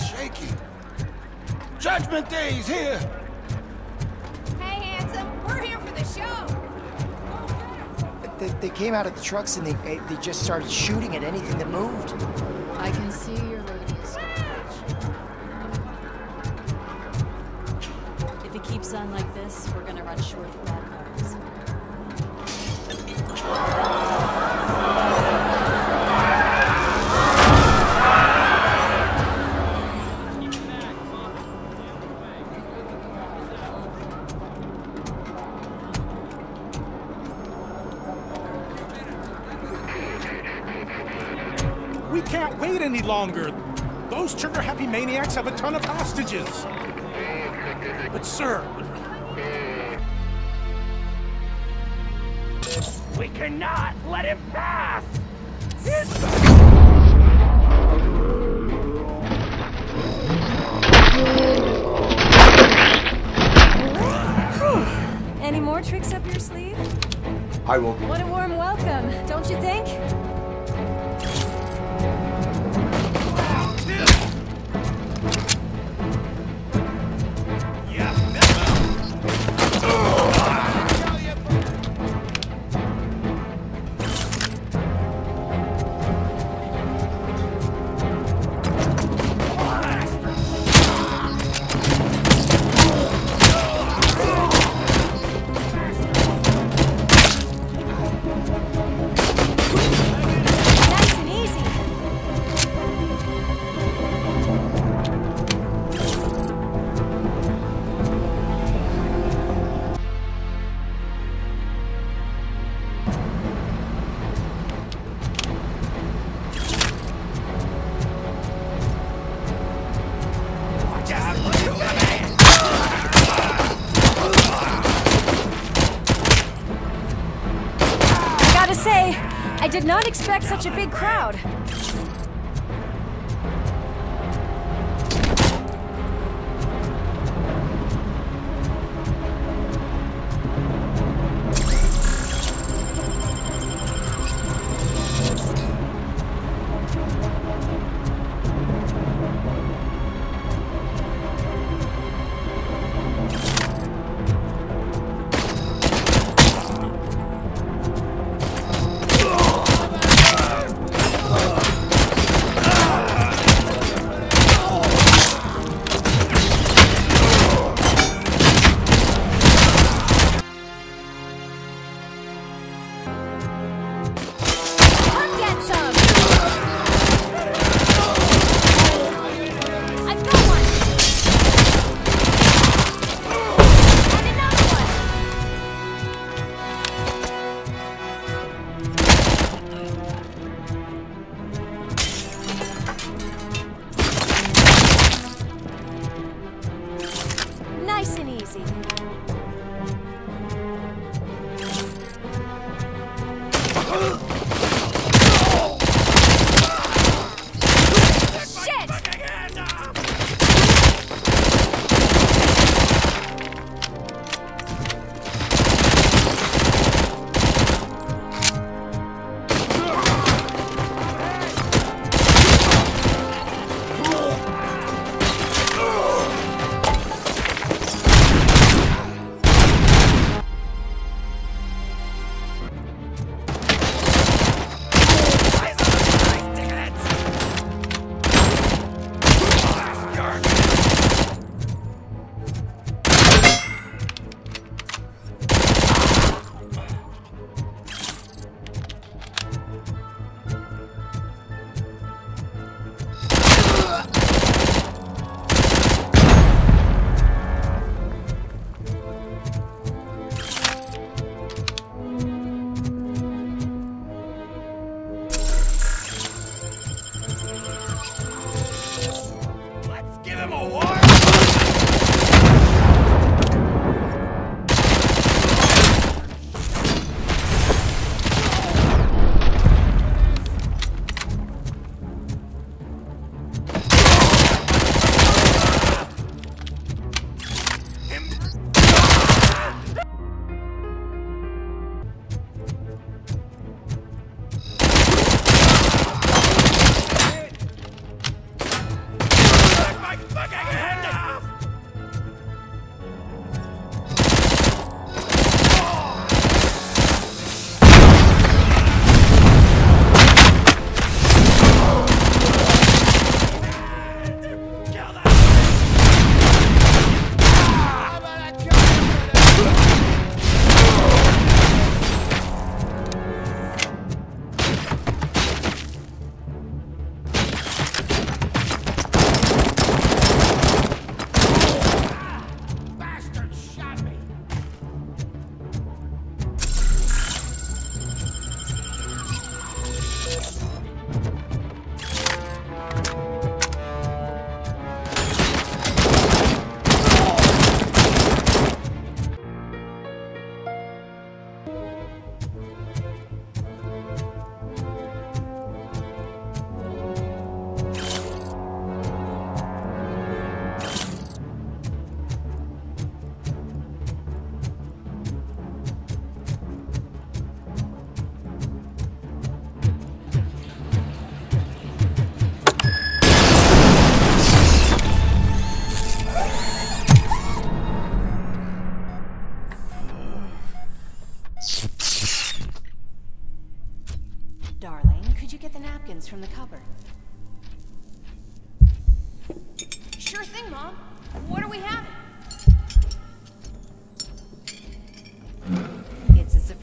shaky. Judgment Day's here! Hey, handsome, we're here for the show. Oh, they, they came out of the trucks and they, they just started shooting at anything that moved. I can see your radius If it keeps on like this, we're gonna run short of bad can't wait any longer. Those trigger-happy maniacs have a ton of hostages. But sir, We cannot let him pass! Any more tricks up your sleeve? I will. What a warm welcome, don't you think? Say, I did not expect such a big crowd.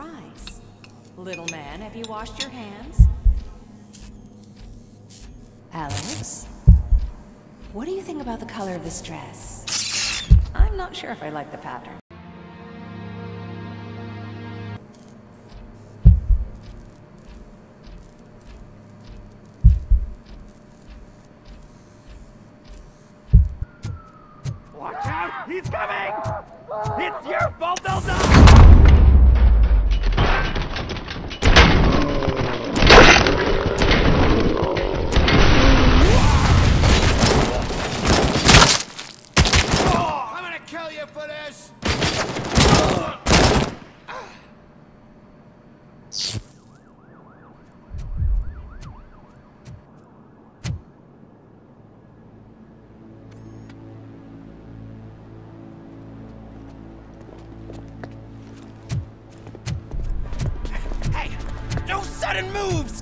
Surprise. Little man, have you washed your hands? Alex? What do you think about the color of this dress? I'm not sure if I like the pattern. Watch out! He's coming! It's your fault they'll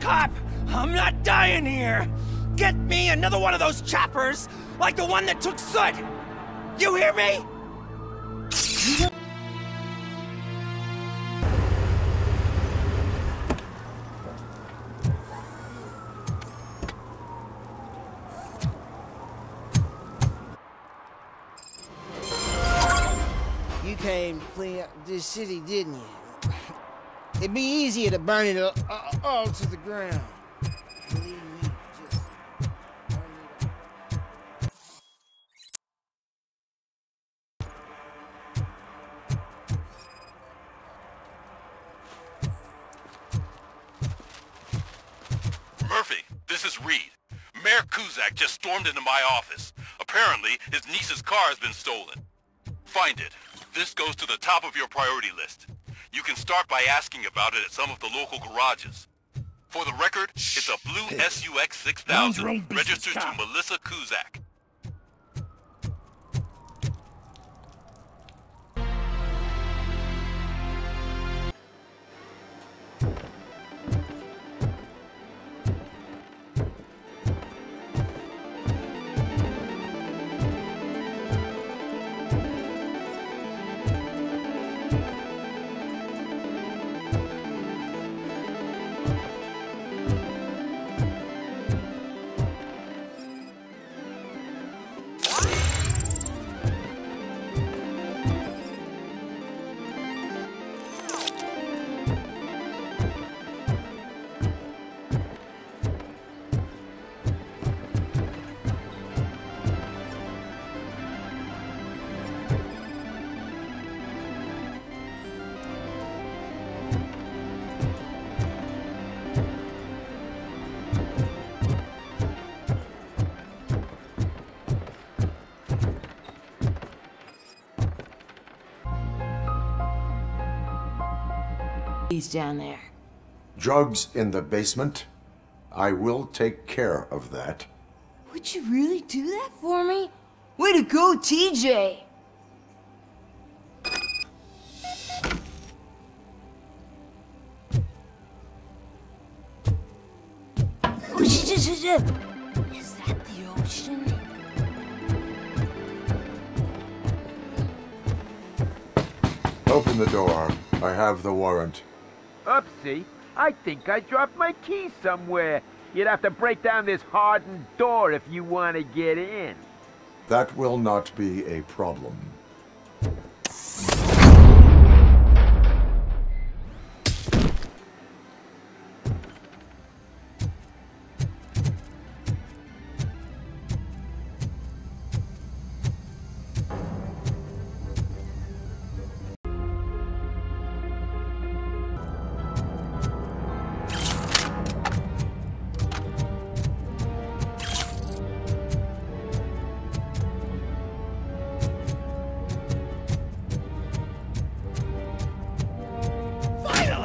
cop! I'm not dying here! Get me another one of those choppers, like the one that took Soot! You hear me? You came clean up this city, didn't you? It'd be easier to burn it all, all to the ground. Murphy, this is Reed. Mayor Kuzak just stormed into my office. Apparently, his niece's car has been stolen. Find it. This goes to the top of your priority list. You can start by asking about it at some of the local garages. For the record, it's a blue SUX 6000 own business, registered to. Melissa Kuzak. He's down there. Drugs in the basement? I will take care of that. Would you really do that for me? Way to go, TJ! Is that the ocean? Open the door. I have the warrant. Upsie, I think I dropped my key somewhere. You'd have to break down this hardened door if you want to get in. That will not be a problem.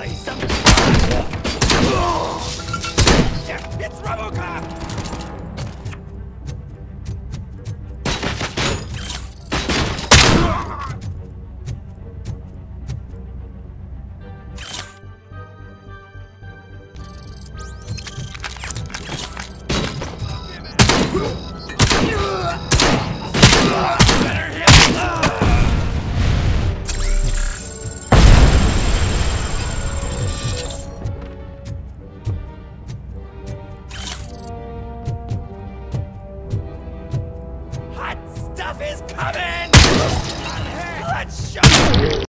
place. I'm... Shit! It's Robocop! Whoa!